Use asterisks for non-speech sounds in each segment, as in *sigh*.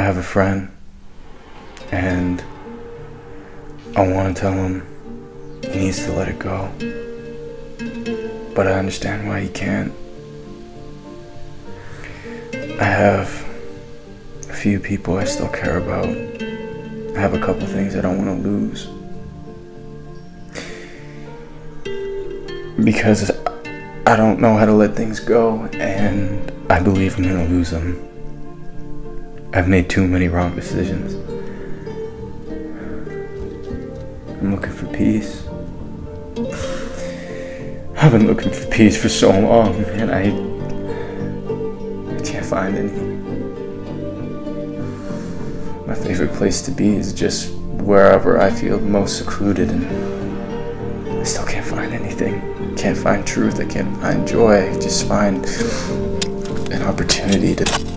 I have a friend, and I want to tell him he needs to let it go. But I understand why he can't. I have a few people I still care about. I have a couple things I don't want to lose. Because I don't know how to let things go, and I believe I'm gonna lose them. I've made too many wrong decisions. I'm looking for peace. I've been looking for peace for so long, and I, I can't find any. My favorite place to be is just wherever I feel most secluded, and I still can't find anything. Can't find truth. I can't find joy. I just find an opportunity to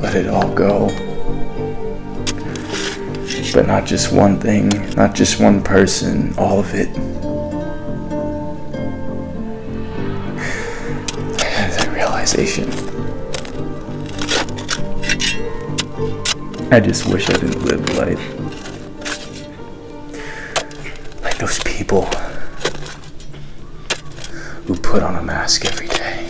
let it all go. But not just one thing, not just one person, all of it. *sighs* That realization. I just wish I didn't live life like those people who put on a mask every day.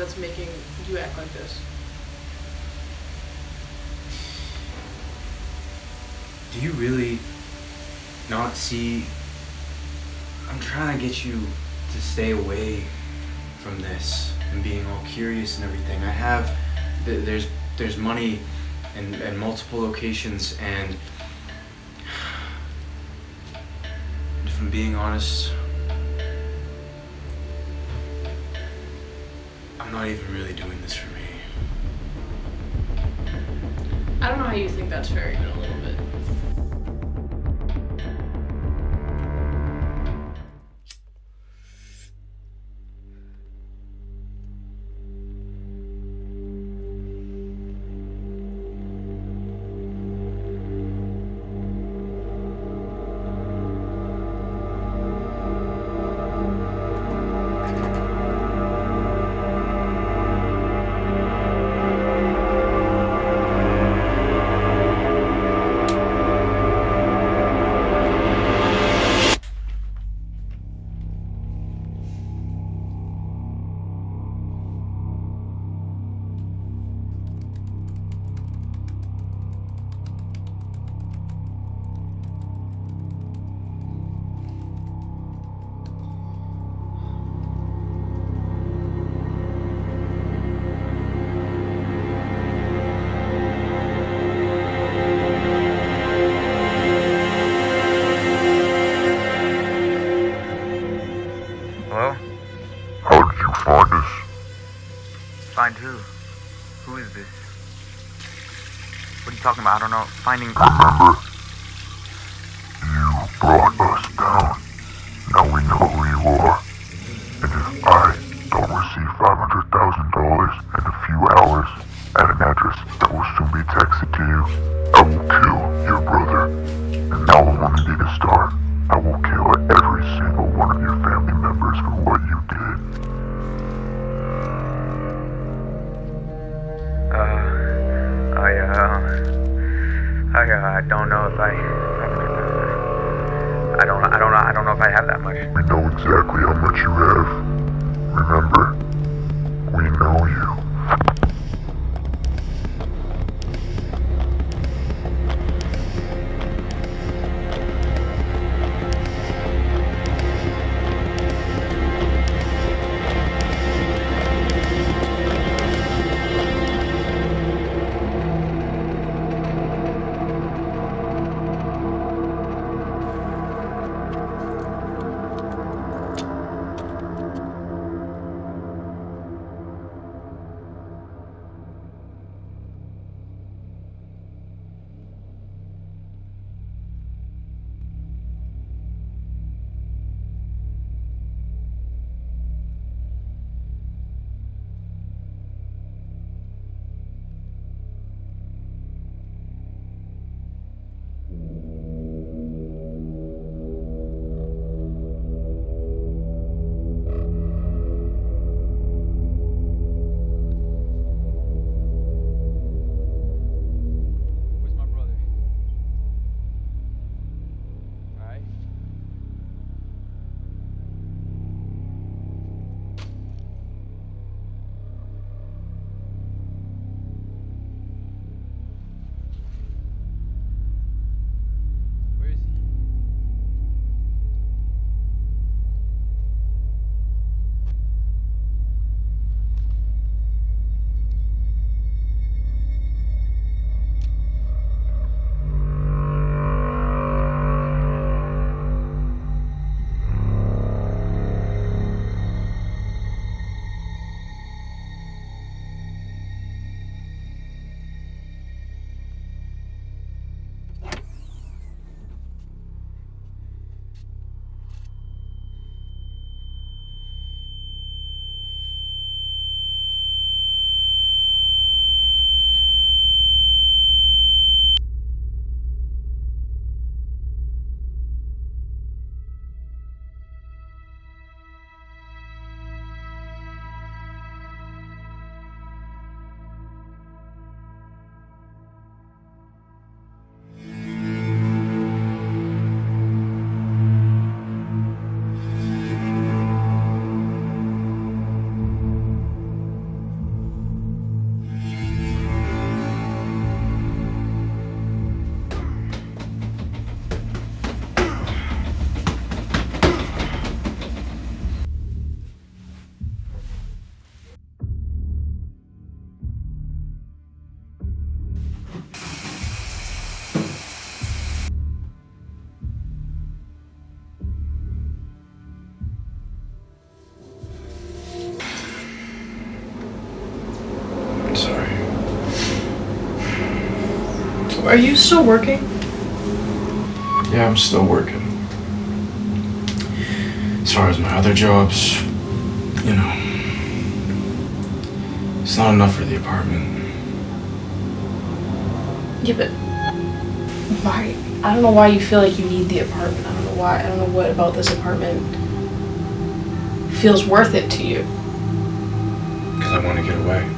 That's making you act like this? Do you really not see? I'm trying to get you to stay away from this and being all curious and everything. I have, there's there's money in, in multiple locations, and if I'm being honest, not even really doing this for me. I don't know how you think that's fair I don't know. Finding. Remember? You brought are you still working? Yeah, I'm still working. As far as my other jobs, you know, it's not enough for the apartment. Yeah, but why? I don't know why you feel like you need the apartment. I don't know why. I don't know what about this apartment feels worth it to you. Because I want to get away.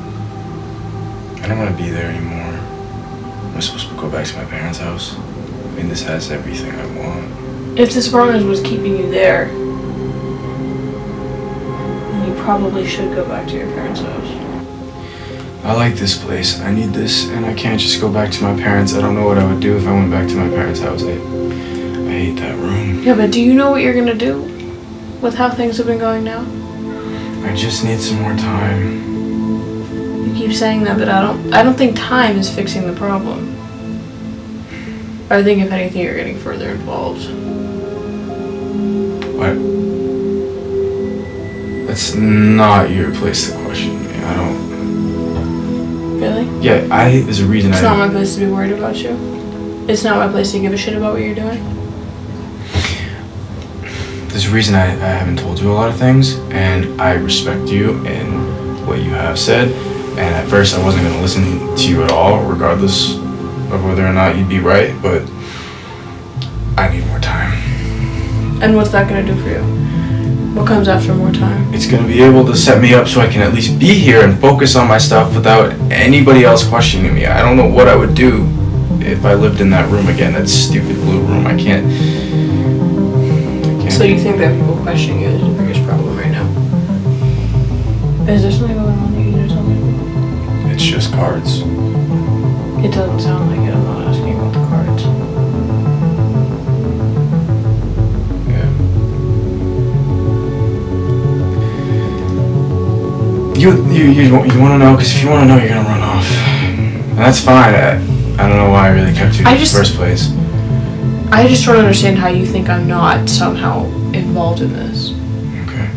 I don't want to be there anymore. Am I supposed to go back to my parents' house? I mean, this has everything I want. If this apartment was keeping you there, then you probably should go back to your parents' house. I like this place. I need this, and I can't just go back to my parents. I don't know what I would do if I went back to my parents' house. I, I hate that room. Yeah, but do you know what you're gonna do with how things have been going now? I just need some more time. You keep saying that, but I don't. I don't think time is fixing the problem. I think if anything, you're getting further involved. What? That's not your place to question me. I don't. Really? Yeah, I. There's a reason It's I. not my place to be worried about you. It's not my place to give a shit about what you're doing. There's a reason I, I haven't told you a lot of things, and I respect you and what you have said. And at first, I wasn't gonna listen to you at all, regardless of whether or not you'd be right. But I need more time. And what's that gonna do for you? What comes after more time? It's gonna be able to set me up so I can at least be here and focus on my stuff without anybody else questioning me. I don't know what I would do if I lived in that room again. That stupid blue room. I can't. I can't. So you think that people questioning you is the biggest problem right now? Is there something going on It's just cards. It doesn't sound like it. I'm not asking about the cards. Yeah. You you you, you want to know? Because if you want to know, you're gonna run off, and that's fine. I, I don't know why I really kept you in I the just- first place. I just don't understand how you think I'm not somehow involved in this. Okay.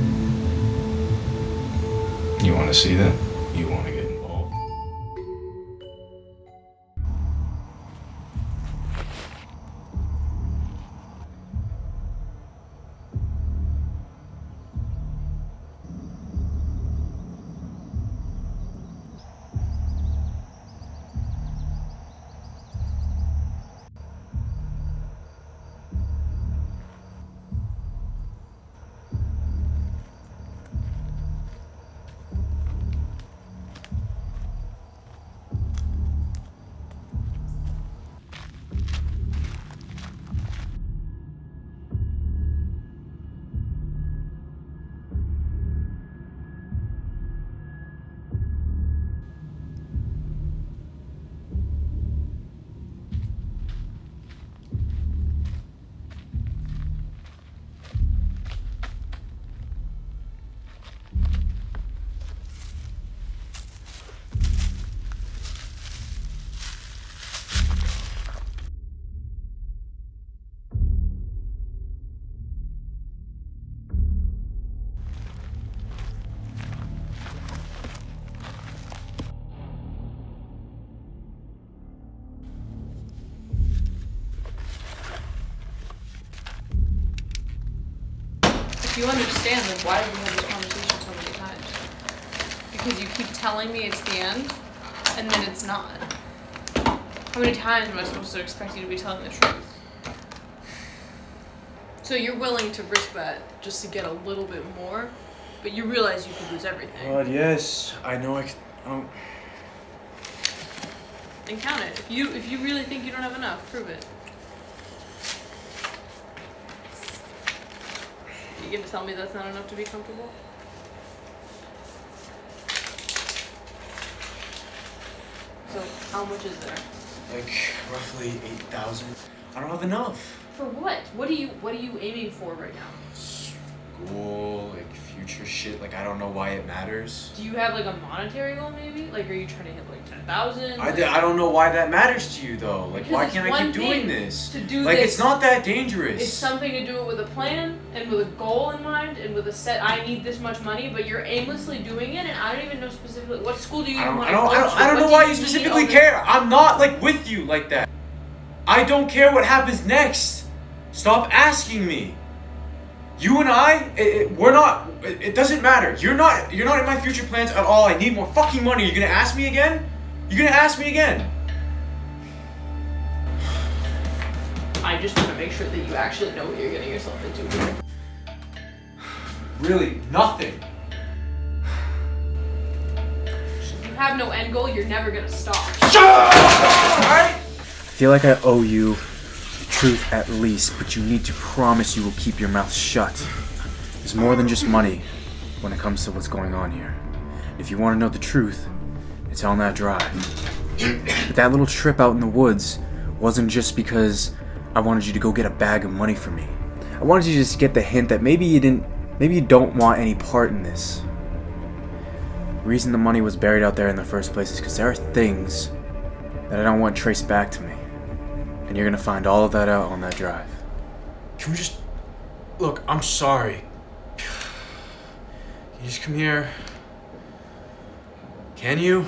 You want to see that? You understand, then why have we had this conversation so many times? Because you keep telling me it's the end, and then it's not. How many times am I supposed to expect you to be telling the truth? So you're willing to risk that just to get a little bit more, but you realize you could lose everything. God, yes. I know. I. c- Oh. Then count it. If you if you really think you don't have enough, prove it. You gonna tell me that's not enough to be comfortable? So how much is there? Like roughly eight thousand. I don't have enough. For what? What are you what are you aiming for right now? School, like future shit. Like I don't know why it matters. Do you have like a monetary goal maybe? Like are you trying to hit like ten thousand? I, I don't know why that matters to you though. Like Because why can't I keep doing this? to do Like this. it's not that dangerous. It's something to do it with a plan and with a goal in mind and with a set. I need this much money, but you're aimlessly doing it, and I don't even know specifically what school do you I don't, want I to don't, go I don't, to? I don't know do why you you specifically care. I'm not like with you like that. I don't care what happens next. Stop asking me. You and I, it, it- we're not. It, it doesn't matter. You're not. You're not in my future plans at all. I need more fucking money. You're gonna ask me again? You're gonna ask me again? I just want to make sure that you actually know what you're getting yourself into. *sighs* Really, nothing. If you have no end goal, you're never gonna stop. Shut Alright? I feel like I owe you the truth at least, but you need to promise you will keep your mouth shut. There's more than just money when it comes to what's going on here. If you want to know the truth, it's on that drive. But that little trip out in the woods wasn't just because I wanted you to go get a bag of money for me. I wanted you to just get the hint that maybe you didn't, maybe you don't want any part in this. The reason the money was buried out there in the first place is because there are things that I don't want traced back to me. And you're gonna find all of that out on that drive. Can we just. Look, I'm sorry. Can you just come here? Can you?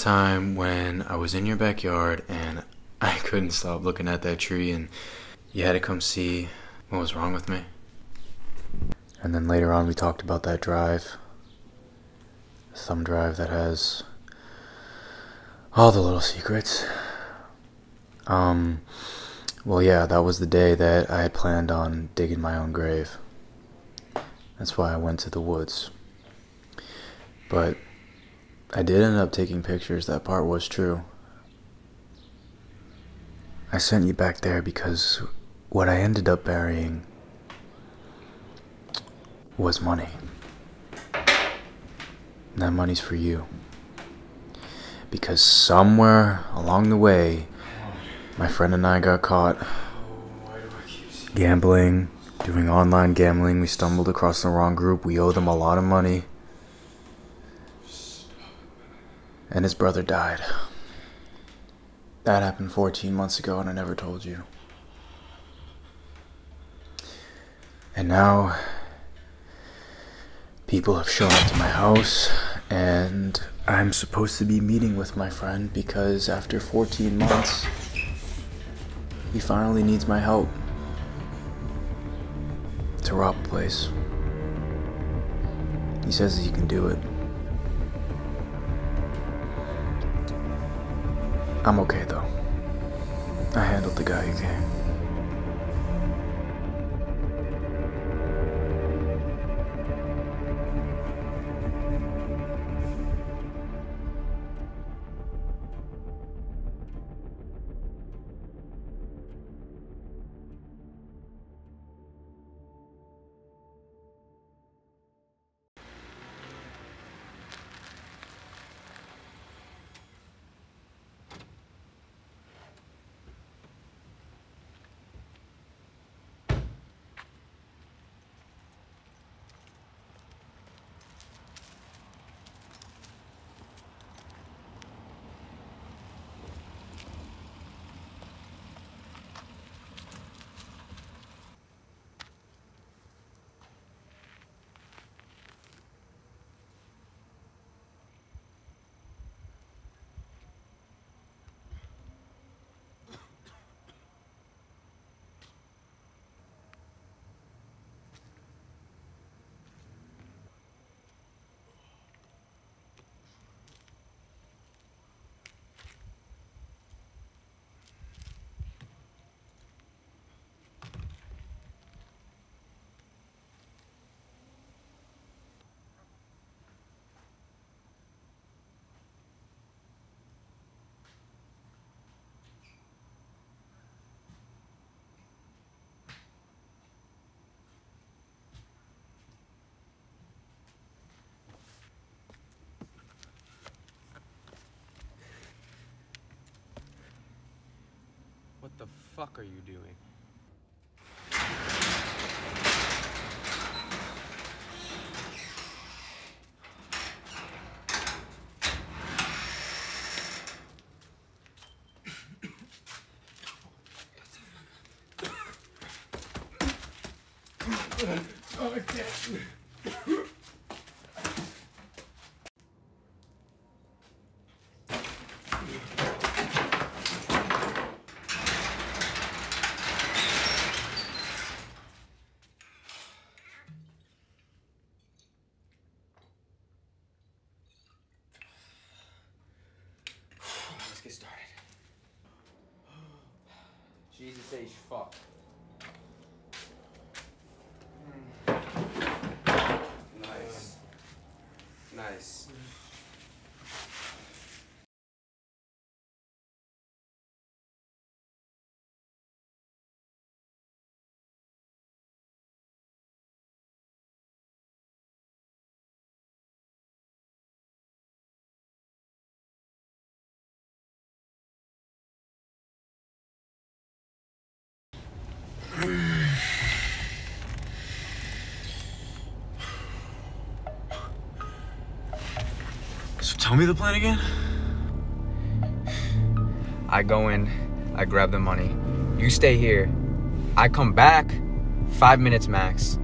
Time when I was in your backyard and *laughs* I couldn't stop looking at that tree and you had to come see what was wrong with me? And then later on, we talked about that drive. Thumb drive that has all the little secrets. Um, well, yeah, that was the day that I had planned on digging my own grave. That's why I went to the woods. But I did end up taking pictures. That part was true. I sent you back there because what I ended up burying was money. That money's for you. Because somewhere along the way, my friend and I got caught gambling, doing online gambling. We stumbled across the wrong group. We owe them a lot of money. And his brother died. That happened 14 months ago, and I never told you. And now, people have shown up to my house, and I'm supposed to be meeting with my friend because after 14 months, he finally needs my help to rob a place. He says he can do it. I'm okay though. I handled the guy who came. Fuck are you doing? *coughs* Oh, Let's tell me the plan again. I go in, I grab the money. You stay here. I come back, five minutes max,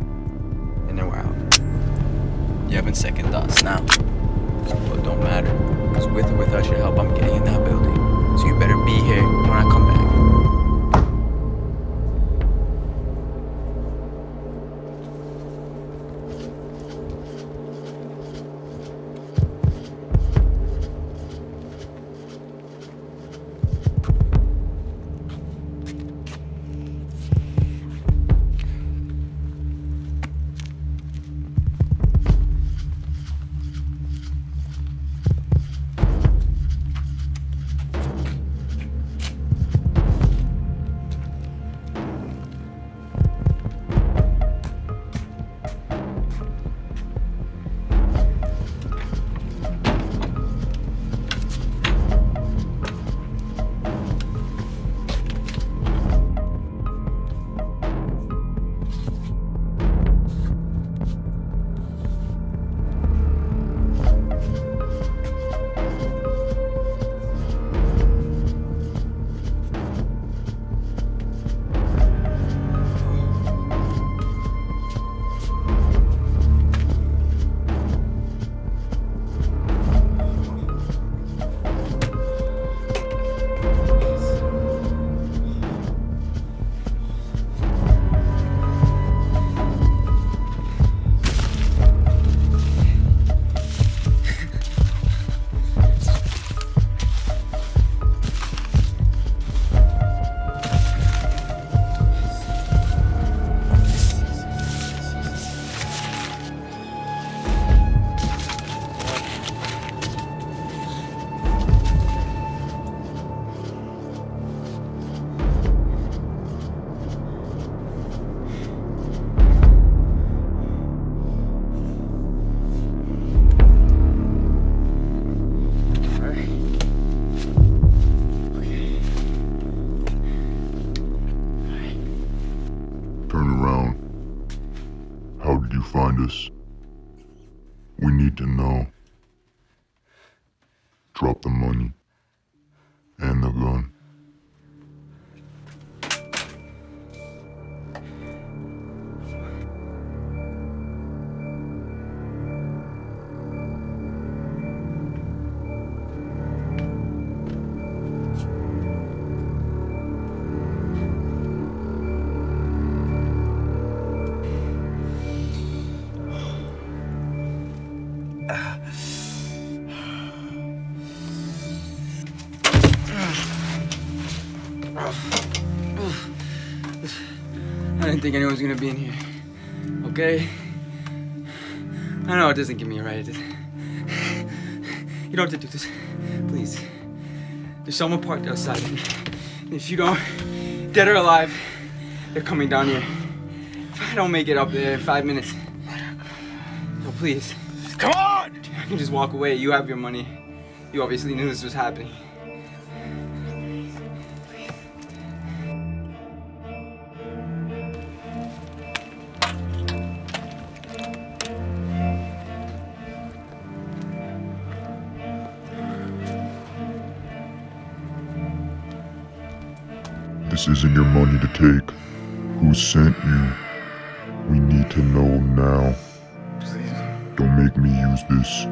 and then we're out. You haven't second thoughts now. Well, it don't matter. Because with or without your help, I'm getting in that building. So you better be here when I come back. To know. Drop the money. And the gun. Think anyone was gonna be in here. Okay? I know it doesn't give me a right. You don't have to do this. Please. There's someone parked outside. And if you don't, dead or alive, they're coming down here. If I don't make it up there in five minutes. No, please. Come on! I can just walk away. You have your money. You obviously knew this was happening. This isn't your money to take. Who sent you? We need to know now. Don't make me use this.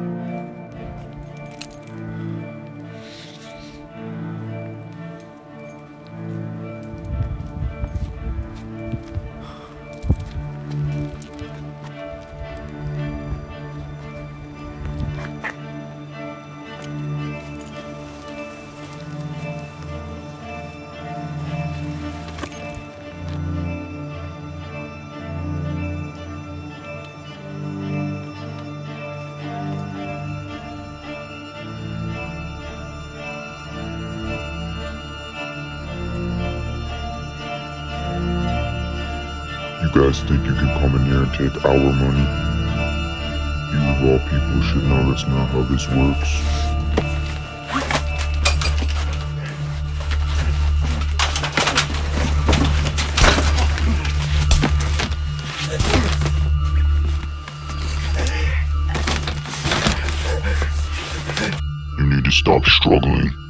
Take our money? You of all people should know that's not how this works. You need to stop struggling.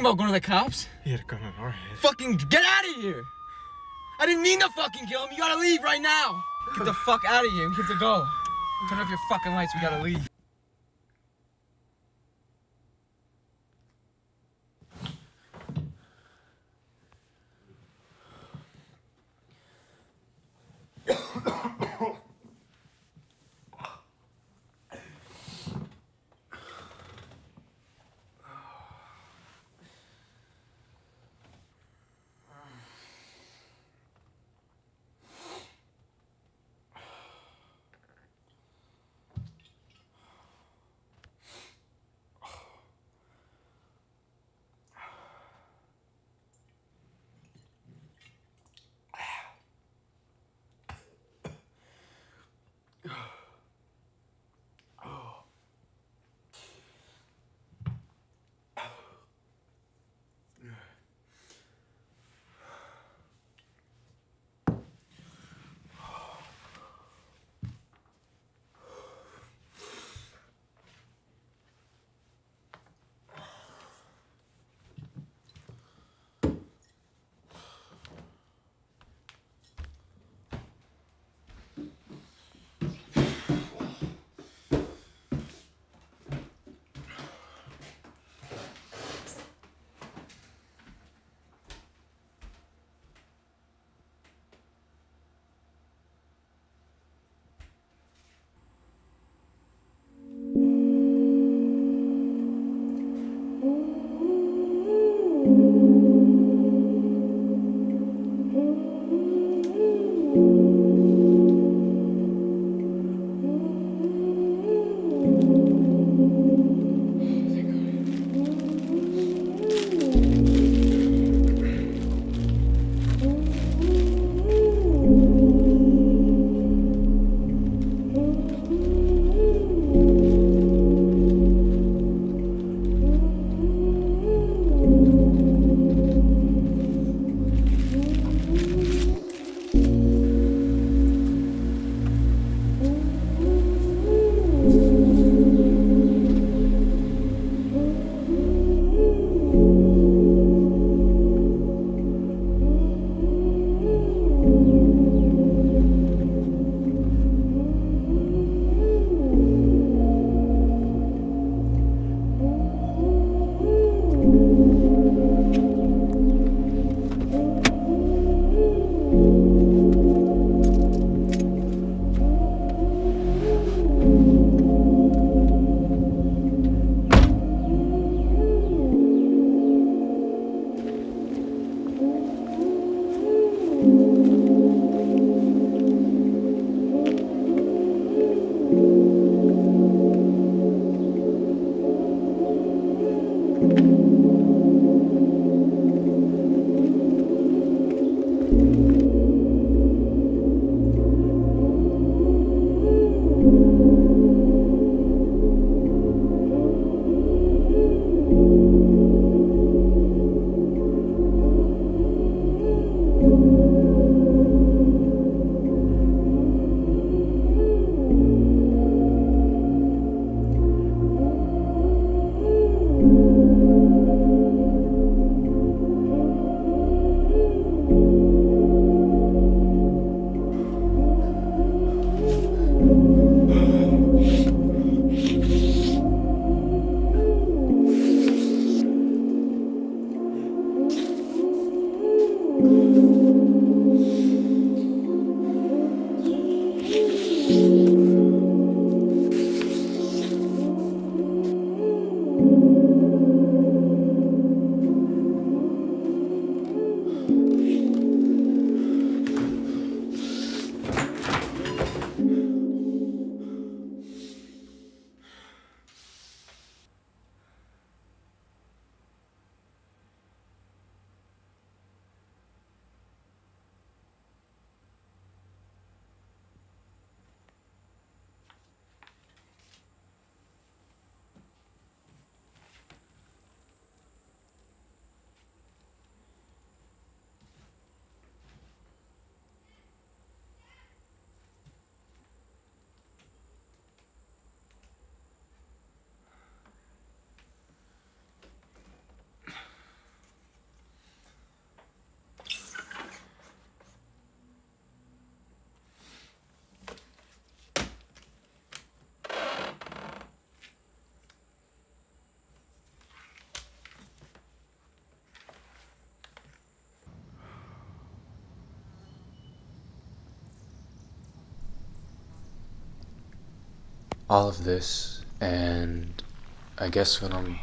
Talking about going to the cops? He had a gun on our head. Fucking get out of here! I didn't mean to fucking kill him. You gotta leave right now. Get the fuck out of here. We have to go. Turn off your fucking lights. We gotta leave. All of this, and I guess what I'm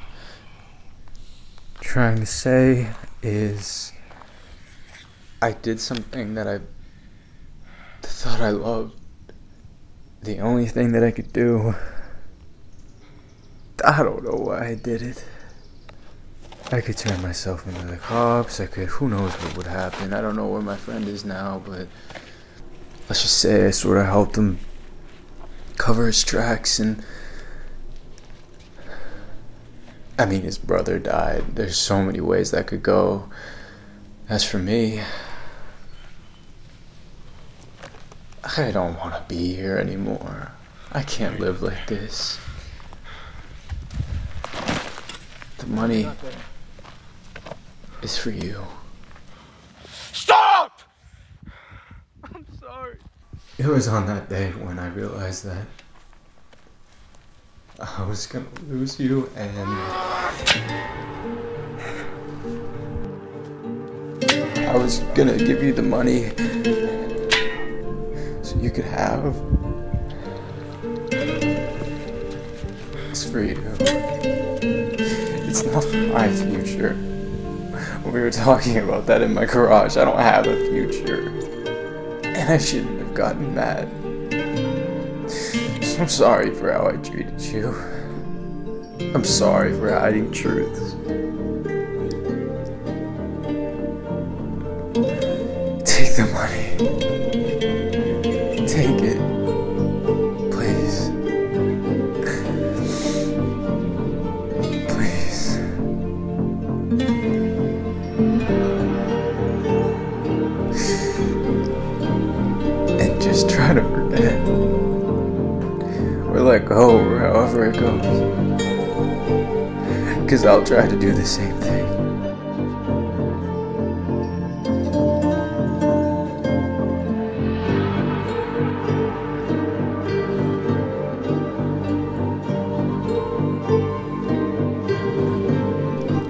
trying to say is I did something that I thought I loved. The only thing that I could do. I don't know why I did it. I could turn myself into the cops. I could. Who knows what would happen? I don't know where my friend is now, but let's just say I sort of helped him cover his tracks and I mean his brother died. There's so many ways that could go. As for me, I don't want to be here anymore. I can't live like this. The money is for you. Stop! I'm sorry. It was on that day when I realized that I was gonna lose you and I was gonna give you the money so you could have. It's for you. It's not my future. We were talking about that in my garage. I don't have a future. And I shouldn't have gotten mad. I'm sorry for how I treated you. I'm sorry for hiding truths. Take the money. However it goes. *laughs* Because I'll try to do the same thing.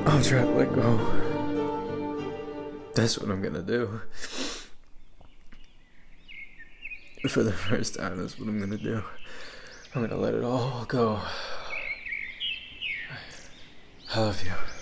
I'll try to let go. That's what I'm gonna do. *laughs* For the first time, that's what I'm gonna do. I'm gonna let it all go. I love you.